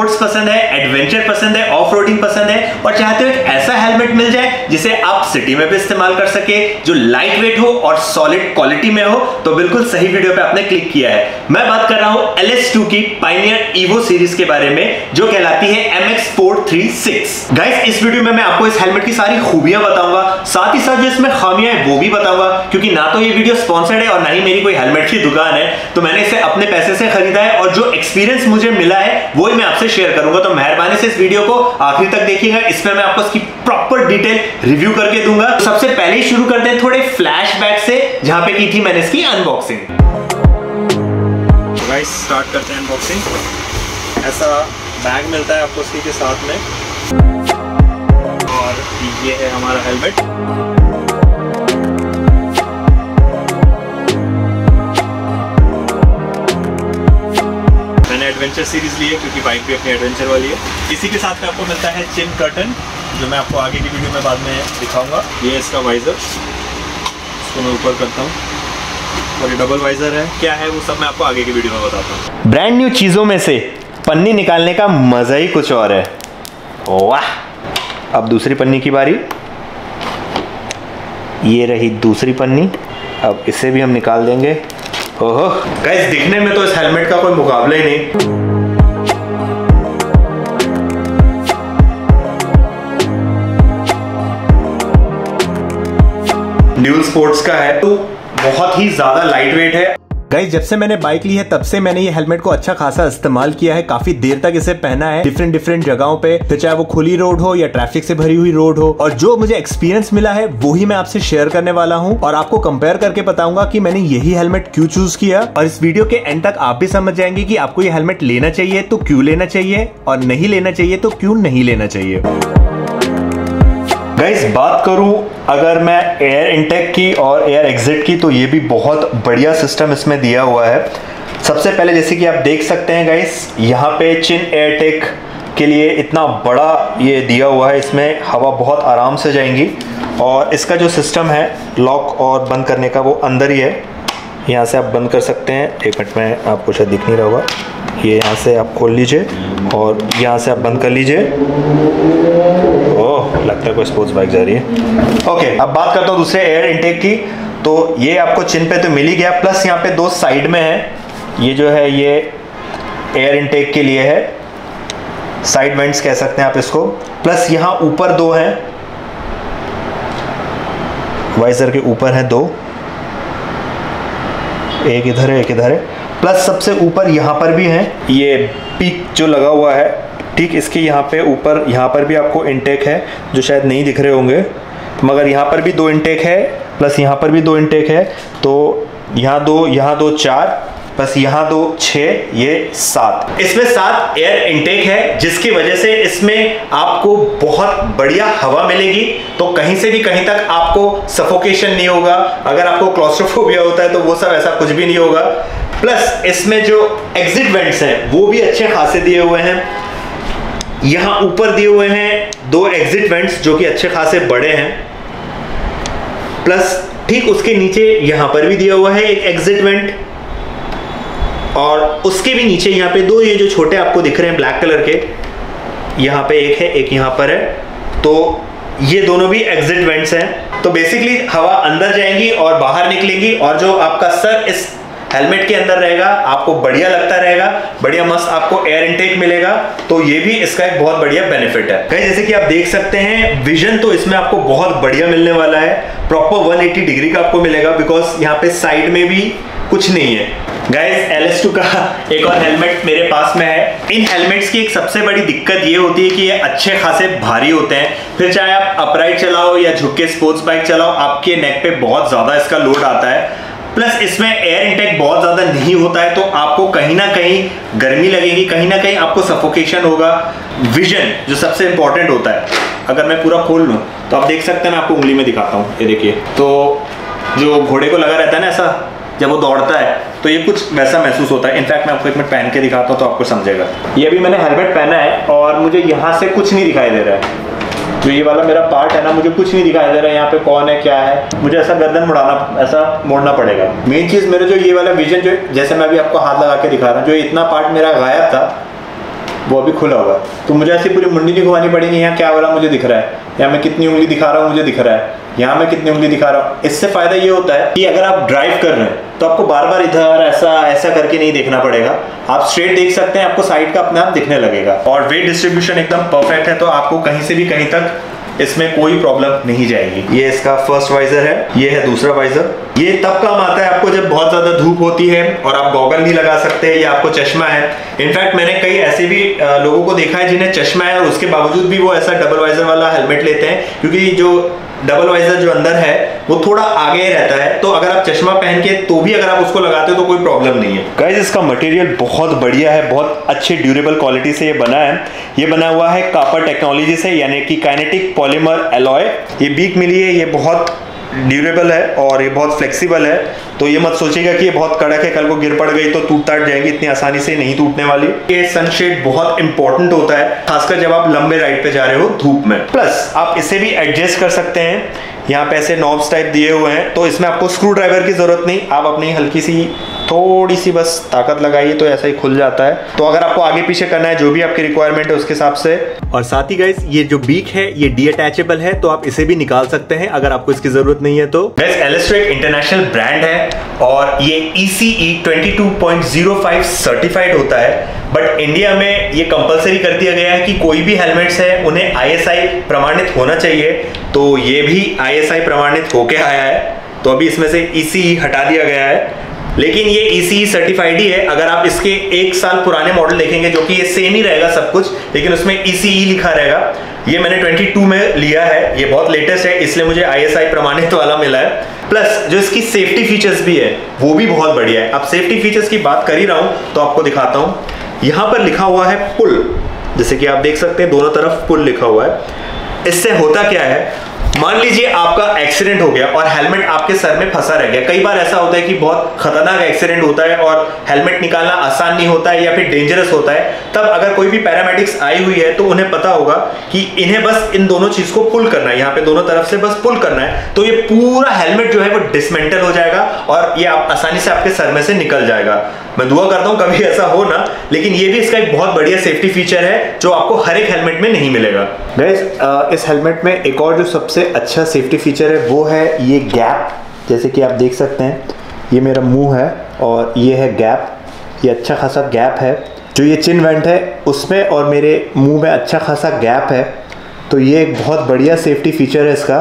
Sports पसंद है adventure पसंद है ऑफ़ पसंद है और चाहते हो एक ऐसा हेलमेट मिल जाए जिसे आप सिटी में भी इस्तेमाल कर सके, जो लाइट वेट हो और सॉलिड क्वालिटी में हो तो बिल्कुल सही वीडियो पे आपने क्लिक किया है। मैं बात कर रहा हूँ LS2 की पाइनियर इवो सीरीज़ के बारे में, जो कहलाती है MX436 गाइस इस वीडियो में मैं आपको इस हेलमेट की सारी खूबियाँ बताऊँगा, साथ ही साथ जो इसमें खामियाँ है वो भी बताऊँगा, क्योंकि ना तो ये वीडियो स्पॉन्सर्ड है और ना ही मेरी कोई हेलमेट की दुकान है। तो मैंने इसे अपने पैसे से खरीदा है और जो एक्सपीरियंस मुझे मिला है वो ही मैं आपसे शेयर करूँगा। तो मेहरबानी से इस वीडियो को आखिर तक देखिएगा इसमें मैं आपको इसकी प्रॉपर डिटेल रिव्यू करके दूँगा। तो सबसे पहले शुरू करते हैं थोड़े फ्लैशबैक से, जहाँ पे की थी मैंने इसकी अनबॉक्सिंग स्टार्ट करते हैं अनबॉक्सिंग ऐसा बैग मिलता है आपको इसके साथ में। और ये है हमारा हेलमेट मैंने एडवेंचर सीरीज़ ली है, क्योंकि बाइक भी अपनी एडवेंचर वाली है। इसी के साथ में आपको मिलता है चिन कर्टन जो मैं आपको आगे की वीडियो में बाद में दिखाऊँगा। ये इसका वाइज़र इसको मैं ऊपर करता हूँ। और ये डबल वाइज़र है। क्या है वो सब मैं आपको आगे की वीडियो में बताता हूँ। ब्रांड न्यू चीज़ों में से पन्नी निकालने का मज़ा ही कुछ और है। वाह! अब दूसरी पन्नी की बारी। ये रही दूसरी पन्नी। अब इसे भी हम निकाल देंगे। ओहो। गाइस दिखने में तो इस हेलमेट का कोई मुकाबला ही नहीं। ड्यूल स्पोर्ट्स का है तो बहुत ही ज़्यादा लाइट वेट है। गाइस जब से मैंने बाइक ली है, तब से मैंने ये हेलमेट को अच्छा खासा इस्तेमाल किया है। काफ़ी देर तक इसे पहना है डिफरेंट डिफरेंट जगहों पे तो चाहे वो खुली रोड हो या ट्रैफ़िक से भरी हुई रोड हो। और जो मुझे एक्सपीरियंस मिला है वो ही मैं आपसे शेयर करने वाला हूँ। और आपको कंपेयर करके बताऊँगा की मैंने यही हेलमेट क्यों चूज़ किया। और इस वीडियो के एंड तक आप भी समझ जाएँगे की आपको ये हेलमेट लेना चाहिए तो क्यों लेना चाहिए, और नहीं लेना चाहिए तो क्यों नहीं लेना चाहिए। गाइस बात करूँ, अगर मैं एयर इनटेक की और एयर एग्जिट की तो ये भी बहुत बढ़िया सिस्टम इसमें दिया हुआ है। सबसे पहले जैसे कि आप देख सकते हैं गाइस यहाँ पे चिन एयरटेक के लिए इतना बड़ा ये दिया हुआ है। इसमें हवा बहुत आराम से जाएँगी और इसका जो सिस्टम है लॉक और बंद करने का, वो अंदर ही है। यहाँ से आप बंद कर सकते हैं। एक मिनट में आपको शायद दिख नहीं रहा होगा। ये यहाँ से आप खोल लीजिए और यहाँ से आप बंद कर लीजिए। लगता है कोई स्पोर्ट्स बाइक जा रही है। ओके okay, अब बात करता हूँ दूसरे एयर इनटेक की। तो ये आपको चिन पे तो मिल ही गया प्लस यहाँ पे दो साइड में है। ये जो है ये एयर इनटेक के लिए है। साइड वेंट्स कह सकते हैं आप इसको। प्लस यहाँ ऊपर दो हैं। वाइजर के ऊपर हैं दो। एक इधर है एक इधर है। प्लस सबसे ऊपर यहाँ पर भी है। ये पीक जो लगा हुआ है ठीक इसके यहाँ पे ऊपर, यहाँ पर भी आपको इनटेक है, जो शायद नहीं दिख रहे होंगे। मगर यहाँ पर भी दो इनटेक है प्लस यहाँ पर भी दो इनटेक है तो यहाँ दो यहाँ दो चार बस यहाँ दो छः ये सात। इसमें सात एयर इनटेक है, जिसकी वजह से इसमें आपको बहुत बढ़िया हवा मिलेगी। तो कहीं से भी कहीं तक आपको सफोकेशन नहीं होगा। अगर आपको क्लॉस्ट्रोफोबिया होता है तो वो सब ऐसा कुछ भी नहीं होगा। प्लस इसमें जो एग्जिट वेंट्स हैं, वो भी अच्छे खासे दिए हुए हैं। यहाँ ऊपर दिए हुए हैं दो एग्जिट वेंट्स जो कि अच्छे खासे बड़े हैं। प्लस ठीक उसके नीचे यहाँ पर भी दिया हुआ है एक एग्जिट वेंट और उसके भी नीचे यहाँ पे दो ये जो छोटे आपको दिख रहे हैं ब्लैक कलर के, यहाँ पे एक है, एक यहाँ पर है। तो ये दोनों भी एग्जिट वेंट्स हैं। तो बेसिकली हवा अंदर जाएँगी और बाहर निकलेंगी और जो आपका सर इस हेलमेट के अंदर रहेगा, आपको बढ़िया लगता रहेगा, बढ़िया मस्त आपको एयर इनटेक मिलेगा तो ये भी इसका एक बहुत बढ़िया बेनिफिट है। जैसे कि आप देख सकते हैं विजन तो इसमें आपको बहुत बढ़िया मिलने वाला है। प्रॉपर 180 डिग्री का आपको मिलेगा बिकॉज़ यहाँ पे साइड में भी कुछ नहीं है। गाइस LS2 का एक और हेलमेट मेरे पास में है। इन हेलमेट्स की एक सबसे बड़ी दिक्कत ये होती है कि ये अच्छे खासे भारी होते हैं। फिर चाहे आप अपराइट चलाओ या झुक के स्पोर्ट्स बाइक चलाओ, आपके नेक पे बहुत ज़्यादा इसका लोड आता है। प्लस इसमें एयर इंटेक बहुत ज़्यादा नहीं होता है तो आपको कहीं ना कहीं गर्मी लगेगी, कहीं ना कहीं आपको सफोकेशन होगा। विजन जो सबसे इंपॉर्टेंट होता है। अगर मैं पूरा खोल लूँ तो आप देख सकते हैं, मैं आपको उंगली में दिखाता हूँ, ये देखिए। तो जो घोड़े को लगा रहता है ना ऐसा, जब वो दौड़ता है तो ये कुछ वैसा महसूस होता है। इनफैक्ट मैं आपको एक मिनट पहन के दिखाता हूँ तो आपको समझेगा। ये भी मैंने हेलमेट पहना है और मुझे यहाँ से कुछ नहीं दिखाई दे रहा है। जो ये वाला मेरा पार्ट है ना, मुझे कुछ नहीं दिखाई दे रहा है यहाँ पे कौन है, क्या है। मुझे ऐसा गर्दन मुड़ाना, ऐसा मोड़ना पड़ेगा। मेन चीज़ मेरे जो ये वाला विजन जो जैसे मैं अभी आपको हाथ लगा के दिखा रहा हूँ, जो इतना पार्ट मेरा गायब था, वो अभी खुला हुआ है। तो मुझे ऐसी पूरी मुंडी नहीं घुमानी पड़ेगी यहाँ क्या वाला मुझे दिख रहा है। या मैं कितनी उंगली दिखा रहा हूँ, मुझे दिख रहा है। यहाँ मैं कितनी उंगली दिखा रहा हूँ। इससे फ़ायदा ये होता है कि अगर आप ड्राइव कर रहे हैं तो आपको बार बार इधर ऐसा ऐसा करके नहीं देखना पड़ेगा। आप स्ट्रेट देख सकते हैं, आपको साइड का अपने आप दिखने लगेगा। और वेट डिस्ट्रीब्यूशन एकदम परफेक्ट है तो आपको कहीं से भी कहीं तक इसमें कोई प्रॉब्लम नहीं जाएगी। ये इसका फ़र्स्ट वाइजर है, ये है दूसरा वाइजर ये तब काम आता है आपको जब बहुत ज़्यादा धूप होती है और आप गॉगल नहीं लगा सकते, या आपको चश्मा है। इनफैक्ट मैंने कई ऐसे भी लोगों को देखा है जिन्हें चश्मा है और उसके बावजूद भी वो ऐसा डबल वाइजर वाला हेलमेट लेते हैं, क्योंकि जो डबल वाइजर जो अंदर है, वो थोड़ा आगे रहता है। तो अगर आप चश्मा पहन के तो भी अगर आप उसको लगाते हो तो कोई प्रॉब्लम नहीं है। गाइज़ इसका मटेरियल बहुत बढ़िया है, बहुत अच्छे ड्यूरेबल क्वालिटी से ये बना है। ये बना हुआ है कापर टेक्नोलॉजी से, यानी कि काइनेटिक पॉलीमर एलॉय ये बीक मिली है, ये बहुत ड्यूरेबल है और ये बहुत फ्लेक्सिबल है। तो ये मत सोचिएगा कि ये बहुत कड़क है, कल को गिर पड़ गई तो टूट टाट जाएँगी, इतनी आसानी से नहीं टूटने वाली। ये सनशेड बहुत इंपॉर्टेंट होता है, खासकर जब आप लंबे राइड पे जा रहे हो धूप में। प्लस आप इसे भी एडजस्ट कर सकते हैं। यहाँ पे ऐसे नॉब्स टाइप दिए हुए हैं तो इसमें आपको स्क्रू ड्राइवर की ज़रूरत नहीं। आप अपनी हल्की सी थोड़ी सी बस ताकत लगाइए तो ऐसा ही खुल जाता है। तो अगर आपको आगे पीछे करना है जो भी आपकी रिक्वायरमेंट है उसके हिसाब से। और साथ ही गाइस ये जो बीक है ये डी अटैचेबल है तो आप इसे भी निकाल सकते हैं अगर आपको इसकी ज़रूरत नहीं है तो। गाइस एलिस्ट्रेट इंटरनेशनल ब्रांड है और ये ECE 22.05 सर्टिफाइड होता है। बट इंडिया में ये कंपलसरी कर दिया गया है कि कोई भी हेलमेट्स है उन्हें आईएसआई प्रमाणित होना चाहिए। तो ये भी आईएसआई प्रमाणित होके आया है। तो अभी इसमें से ECE हटा दिया गया है। लेकिन ये ECE सर्टिफाइड ही है। अगर आप इसके एक साल पुराने मॉडल देखेंगे जो कि ये सेम ही रहेगा सब कुछ, लेकिन उसमें ECE लिखा रहेगा। ये मैंने 22 में लिया है। ये बहुत लेटेस्ट है, इसलिए मुझे ISI प्रमाणित वाला मिला है। प्लस जो इसकी सेफ्टी फीचर्स भी है, वो भी बहुत बढ़िया है। अब सेफ्टी फीचर्स की बात कर ही रहा हूँ तो आपको दिखाता हूँ। यहाँ पर लिखा हुआ है पुल जैसे कि आप देख सकते हैं, दोनों तरफ़ पुल लिखा हुआ है। इससे होता क्या है? मान लीजिए आपका एक्सीडेंट हो गया और हेलमेट आपके सर में फंसा रह गया। कई बार ऐसा होता है कि बहुत खतरनाक एक्सीडेंट होता है और हेलमेट निकालना आसान नहीं होता है या फिर डेंजरस होता है। तब अगर कोई भी पैरामेडिक्स आई हुई है तो उन्हें पता होगा कि इन्हें बस इन दोनों चीज़ को पुल करना है। यहाँ पे दोनों तरफ़ से बस पुल करना है। तो ये पूरा हेलमेट जो है वो डिसमेंटल हो जाएगा और ये आप आसानी से आपके सर में से निकल जाएगा। मैं दुआ करता हूँ, कभी ऐसा हो ना, लेकिन ये भी इसका एक बहुत बढ़िया सेफ्टी फीचर है, जो आपको हर एक हेलमेट में नहीं मिलेगा। गाइस इस हेलमेट में एक और जो सबसे अच्छा सेफ्टी फीचर है, वो है ये गैप जैसे कि आप देख सकते हैं, ये मेरा मुँह है और ये है गैप ये अच्छा खासा गैप है। जो ये चिन वेंट है, उसमें और मेरे मुँह में अच्छा खासा गैप है। तो ये एक बहुत बढ़िया सेफ्टी फीचर है इसका।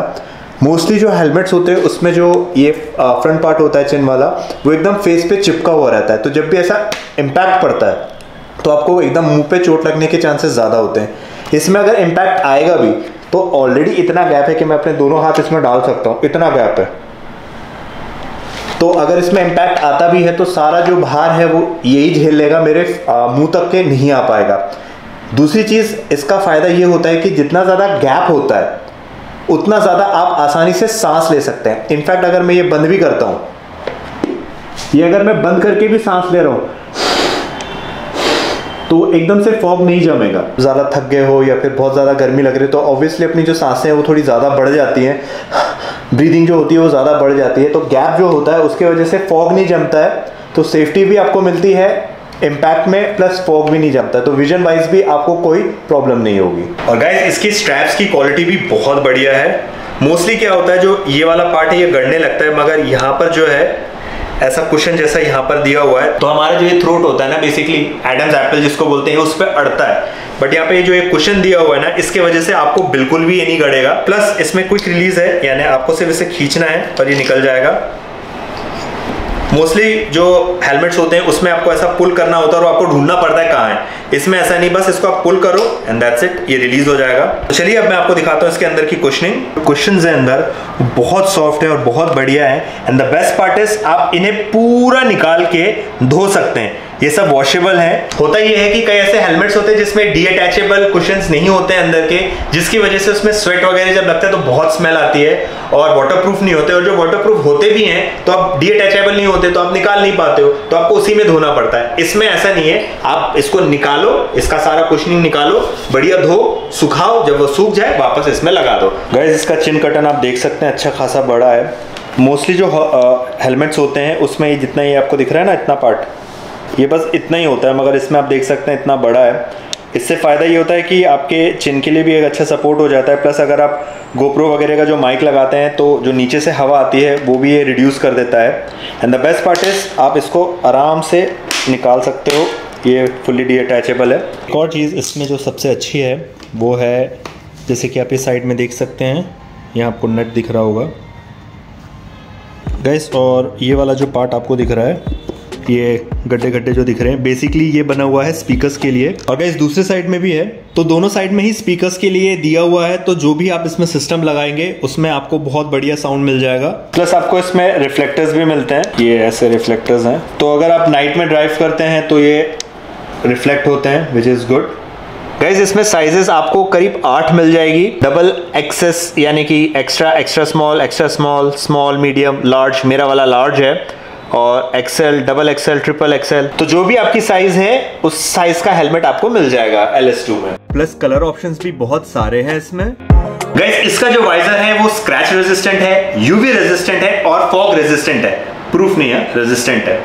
मोस्टली जो हेलमेट्स होते हैं, उसमें जो ये फ्रंट पार्ट होता है चिन वाला, वो एकदम फेस पे चिपका हुआ रहता है। तो जब भी ऐसा इम्पैक्ट पड़ता है तो आपको एकदम मुँह पे चोट लगने के चांसेस ज़्यादा होते हैं। इसमें अगर इम्पैक्ट आएगा भी तो ऑलरेडी इतना गैप है कि मैं अपने दोनों हाथ इसमें डाल सकता हूँ। इतना गैप है। तो अगर इसमें इम्पैक्ट आता भी है तो सारा जो भार है, वो यही झेल लेगा, मेरे मुँह तक के नहीं आ पाएगा। दूसरी चीज़, इसका फ़ायदा ये होता है कि जितना ज़्यादा गैप होता है उतना ज़्यादा आप आसानी से सांस ले सकते हैं। इनफैक्ट अगर मैं ये बंद भी करता हूँ, ये अगर मैं बंद करके भी सांस ले रहा हूँ तो एकदम से फॉग नहीं जमेगा। ज़्यादा थक गए हो या फिर बहुत ज़्यादा गर्मी लग रही है तो ऑब्वियसली अपनी जो साँसें हैं, वो थोड़ी ज़्यादा बढ़ जाती हैं। ब्रीदिंग जो होती है, वो ज़्यादा बढ़ जाती है। तो गैप जो होता है, उसके वजह से फॉग नहीं जमता है। तो सेफ्टी भी आपको मिलती है। इम्पैक्ट में प्लस फॉग भी नहीं जमता तो विजन वाइज भी आपको कोई प्रॉब्लम नहीं होगी। और गाइस इसकी स्ट्रैप्स की क्वालिटी भी बहुत बढ़िया है। मोस्टली क्या होता है, जो ये वाला पार्ट है ये गड़ने लगता है, मगर यहाँ पर जो है, ऐसा कुशन जैसा यहाँ पर दिया हुआ है। तो हमारा जो ये थ्रोट होता है ना बेसिकली एडम्स एप्पल जिसको बोलते हैं, उस पर अड़ता है। बट यहाँ पे जो ये कुशन दिया हुआ है ना, इसके वजह से आपको बिल्कुल भी ये नहीं गड़ेगा प्लस इसमें क्विक रिलीज़ है, यानी आपको सिर्फ़ इसे खींचना है और ये निकल जाएगा। मोस्टली जो हेलमेट्स होते हैं, उसमें आपको ऐसा पुल करना होता है और आपको ढूंढना पड़ता है कहाँ है। इसमें ऐसा नहीं, बस इसको आप पुल करो एंड दैट्स इट ये रिलीज़ हो जाएगा। तो चलिए अब मैं आपको दिखाता हूँ इसके अंदर की क्वेश्चनिंग क्वेश्चन है अंदर, बहुत सॉफ्ट है और बहुत बढ़िया है। And the best part is आप इन्हें पूरा निकाल के धो सकते हैं। ये सब वॉशेबल है। होता ये है कि कई ऐसे हेलमेट्स होते हैं जिसमें डी अटैचेबल कुशन नहीं होते हैं अंदर के, जिसकी वजह से उसमें स्वेट वगैरह जब लगता है तो बहुत स्मेल आती है और वाटरप्रूफ नहीं होते। और जो वाटरप्रूफ होते भी हैं तो आप डी अटैचेबल नहीं होते तो आप निकाल नहीं पाते हो तो आपको उसी में धोना पड़ता है। इसमें ऐसा नहीं है, आप इसको निकालो, इसका सारा कुशनिंग निकालो, बढ़िया धो, सुखाओ, जब वो सूख जाए, वापस इसमें लगा दो। गैस इसका चिन कटन आप देख सकते हैं अच्छा खासा बड़ा है। मोस्टली जो हेलमेट्स होते हैं, उसमें जितना ये आपको दिख रहा है ना, इतना पार्ट ये बस इतना ही होता है, मगर इसमें आप देख सकते हैं इतना बड़ा है। इससे फ़ायदा ये होता है कि आपके चिन के लिए भी एक अच्छा सपोर्ट हो जाता है। प्लस अगर आप गोप्रो वगैरह का जो माइक लगाते हैं तो जो नीचे से हवा आती है, वो भी ये रिड्यूस कर देता है। And the best part is आप इसको आराम से निकाल सकते हो। ये फुल्ली डी अटैचेबल है। एक और चीज़ इसमें जो सबसे अच्छी है, वो है, जैसे कि आप इस साइड में देख सकते हैं, यहाँ आपको नट दिख रहा होगा। गैस और ये वाला जो पार्ट आपको दिख रहा है ये गड्ढे गड्ढे जो दिख रहे हैं। बेसिकली ये बना हुआ है स्पीकर्स के लिए। और गैस दूसरे साइड में भी है। तो दोनों साइड में ही स्पीकर्स के लिए दिया हुआ है। तो जो भी आप इसमें सिस्टम लगाएँगे, उसमें आपको बहुत बढ़िया साउंड मिल जाएगा। प्लस आपको इसमें रिफ्लेक्टर्स भी मिलते हैं। ये ऐसे रिफ्लेक्टर्स हैं। तो अगर आप नाइट में ड्राइव करते हैं तो ये रिफ्लेक्ट होते हैं विच इज़ गुड गाइज़ इसमें साइजेस आपको करीब आठ मिल जाएगी। डबल एक्सेस यानी कि extra extra small extra small small medium large मेरा वाला लार्ज है। और XL double XL triple XL तो जो भी आपकी साइज़ है उस साइज़ का हेलमेट आपको मिल जाएगा एल में। प्लस कलर ऑप्शन भी बहुत सारे हैं इसमें। गैस इसका जो वाइजर है वो स्क्रैच रेजिस्टेंट है यूवी रेजिस्टेंट है और फॉग रेजिस्टेंट है। प्रूफ नहीं है रेजिस्टेंट है।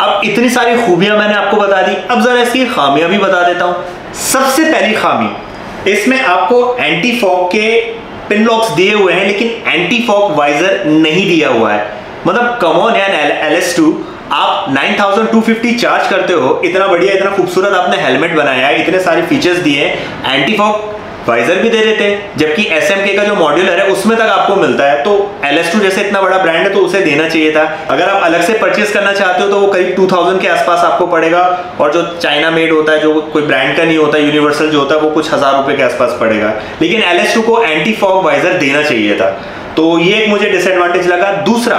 अब इतनी सारी खूबियाँ मैंने आपको बता दी। अब जरा इसकी खामियाँ भी बता देता हूँ। सबसे पहली खामी इसमें आपको एंटी फॉग के पिन लॉक्स दिए हुए हैं लेकिन एंटी फॉग वाइजर नहीं दिया हुआ है। मतलब कमोन यान एल एस टू आप 9250 चार्ज करते हो, इतना बढ़िया, इतना खूबसूरत आपने हेलमेट बनाया है, इतने सारे फीचर्स दिए एंटी फॉग वाइजर भी दे देते हैं जबकि एसएमके का जो मॉड्यूलर है, उसमें तक आपको मिलता है तो एल जैसे इतना बड़ा ब्रांड है तो उसे देना चाहिए था। अगर आप अलग से परचेज करना चाहते हो तो वो करीब 2000 के आसपास आपको पड़ेगा, और जो चाइना मेड होता है, जो कोई ब्रांड का नहीं होता यूनिवर्सल जो होता है, वो कुछ हज़ार रुपए के आसपास पड़ेगा। लेकिन एल को एंटी फॉग वाइजर देना चाहिए था। तो ये एक मुझे डिसएडवांटेज लगा। दूसरा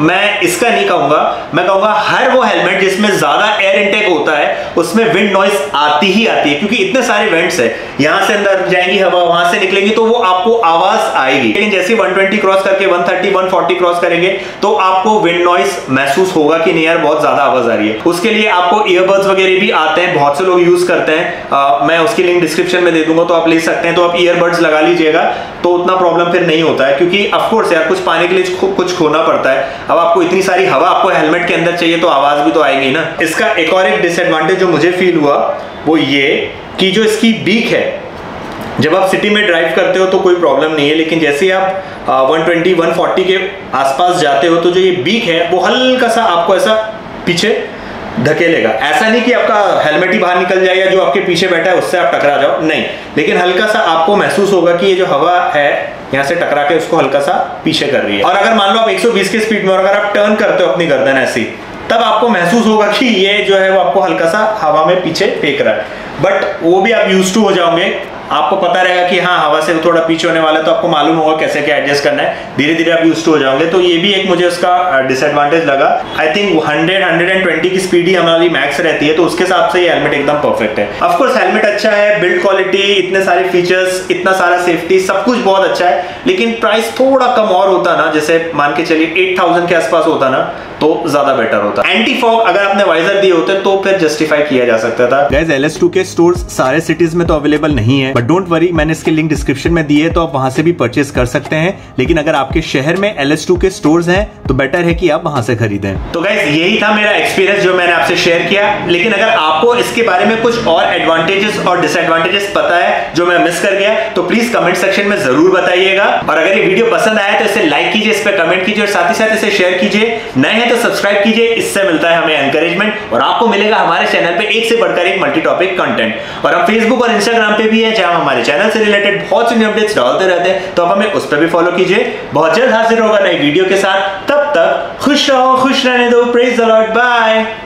मैं इसका नहीं कहूँगा। मैं कहूँगा हर वो हेलमेट जिसमें ज़्यादा एयर इनटेक होता है, उसमें विंड नॉइस आती ही आती है, क्योंकि इतने सारे वेंट्स है। यहाँ से अंदर जाएँगी हवा, वहाँ से निकलेंगी तो वो आपको आवाज़ आएगी। लेकिन जैसे 120 क्रॉस करके 130 140 क्रॉस करेंगे तो आपको विंड नॉइस महसूस होगा कि नहीं यार, बहुत ज़्यादा आवाज़ आ रही है। उसके लिए आपको ईयरबड्स वगैरह भी आते हैं, बहुत से लोग यूज़ करते हैं। मैं उसकी लिंक डिस्क्रिप्शन में दे दूँगा तो आप ले सकते हैं तो आप ईयरबड्स लगा लीजिएगा तो उतना प्रॉब्लम फिर नहीं होता है, क्योंकि अफकोर्स यार, कुछ पाने के लिए कुछ खोना पड़ता है। अब आपको इतनी सारी हवा आपको हेलमेट के अंदर चाहिए तो आवाज़ भी तो आएगी ना। इसका एक और एक डिसएडवांटेज जो मुझे फील हुआ वो ये कि जो इसकी बीक है जब आप सिटी में ड्राइव करते हो तो कोई प्रॉब्लम नहीं है लेकिन जैसे आप uh, 120 140 के आसपास जाते हो तो जो ये बीक है वो हल्का सा आपको ऐसा पीछे धकेलेगा। ऐसा नहीं कि आपका हेलमेट ही बाहर निकल जाए या जो आपके पीछे बैठा है उससे आप टकरा जाओ नहीं। लेकिन हल्का सा आपको महसूस होगा कि ये जो हवा है यहाँ से टकरा के उसको हल्का सा पीछे कर रही है। और अगर मान लो आप 120 की स्पीड में और अगर आप टर्न करते हो अपनी गर्दन ऐसी, तब आपको महसूस होगा कि ये जो है वो आपको हल्का सा हवा में पीछे फेंक रहा है। बट वो भी आप यूज़ टू हो जाओगे आपको पता रहेगा कि हाँ हवा से थोड़ा पीछे होने वाला है तो आपको मालूम होगा कैसे क्या एडजस्ट करना है। धीरे धीरे आप यूज़ हो जाओगे। तो ये भी एक मुझे उसका डिसएडवांटेज लगा। आई थिंक 100 120 की स्पीड ही हमारी मैक्स रहती है तो उसके हिसाब से ये हेलमेट एकदम परफेक्ट है। ऑफकोर्स हेलमेट अच्छा है बिल्ड क्वालिटी इतने सारे फीचर्स इतना सारा सेफ्टी सब कुछ बहुत अच्छा है। लेकिन प्राइस थोड़ा कम और होता ना, जैसे मान के चलिए एट के आसपास होता ना तो ज़्यादा बेटर होता। एंटी फॉग अगर आपने वाइजर दिए होते तो फिर जस्टिफाई किया जा सकता था। गैस एल के स्टोर्स सारे सिटीज़ में तो अवेलेबल नहीं है। बट डोंट वरी मैंने इसके लिंक डिस्क्रिप्शन में दिए तो आप वहाँ से भी परचेज कर सकते हैं। लेकिन अगर आपके शहर में एल के स्टोर्स हैं तो बेटर है कि आप वहाँ से खरीदें। तो गैस यही था मेरा एक्सपीरियंस जो मैंने आपसे शेयर किया। लेकिन अगर आपको इसके बारे में कुछ और एडवांटेजेस और डिसएडवांटेजेस पता है, जो मैं मिस कर गया तो प्लीज़ कमेंट सेक्शन में ज़रूर बताइएगा। और अगर ये वीडियो पसंद आया तो इसे लाइक कीजिए, इस पर कमेंट कीजिए, और साथ ही साथ इसे शेयर कीजिए। नए हैं तो सब्सक्राइब कीजिए। इससे मिलता है हमें एनकरेजमेंट और आपको मिलेगा हमारे चैनल पे एक से बढ़कर एक मल्टी टॉपिक कंटेंट और हम फेसबुक और इंस्टाग्राम पे भी है जहाँ हमारे चैनल से रिलेटेड बहुत सी अपडेट्स डालते रहते हैं तो आप हमें उस पर भी फॉलो कीजिए। बहुत जल्द हाजिर होगा नई वीडियो के साथ। तब तक खुश रहो, खुश रहने दो। Praise the Lord bye